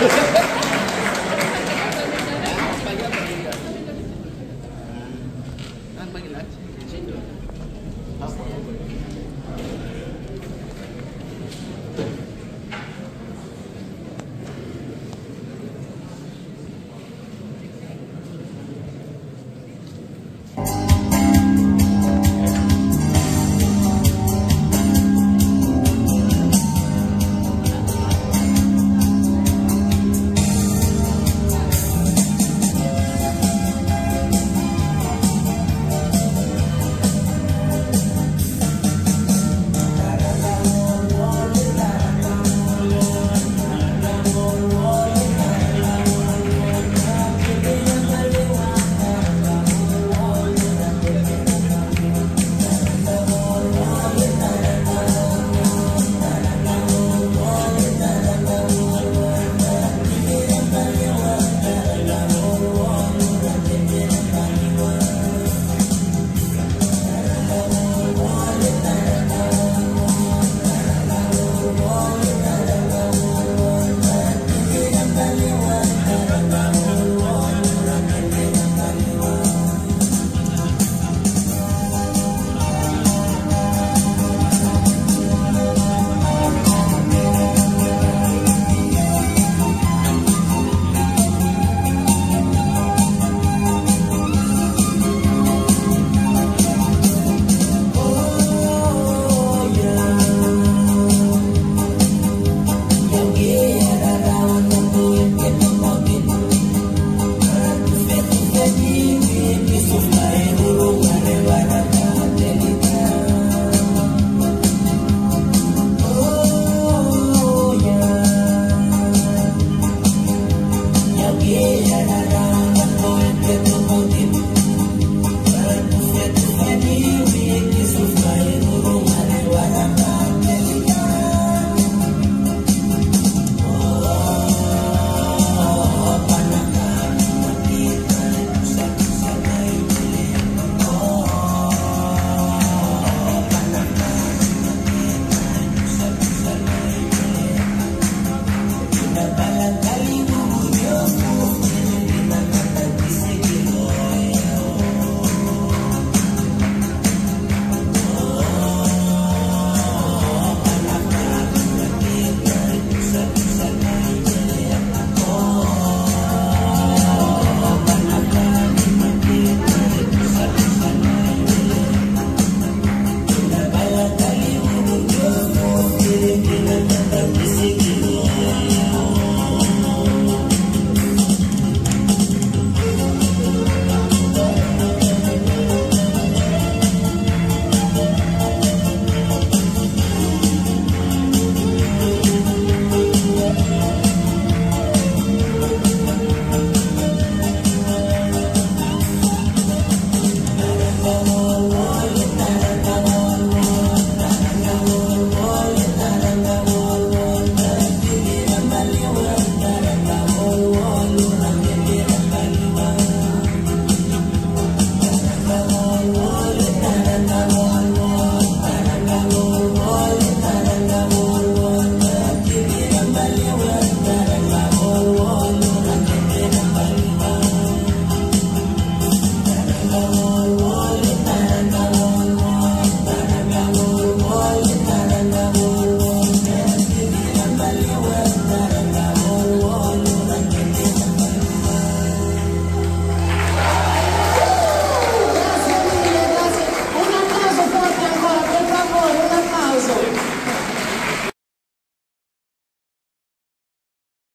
Thank şey you.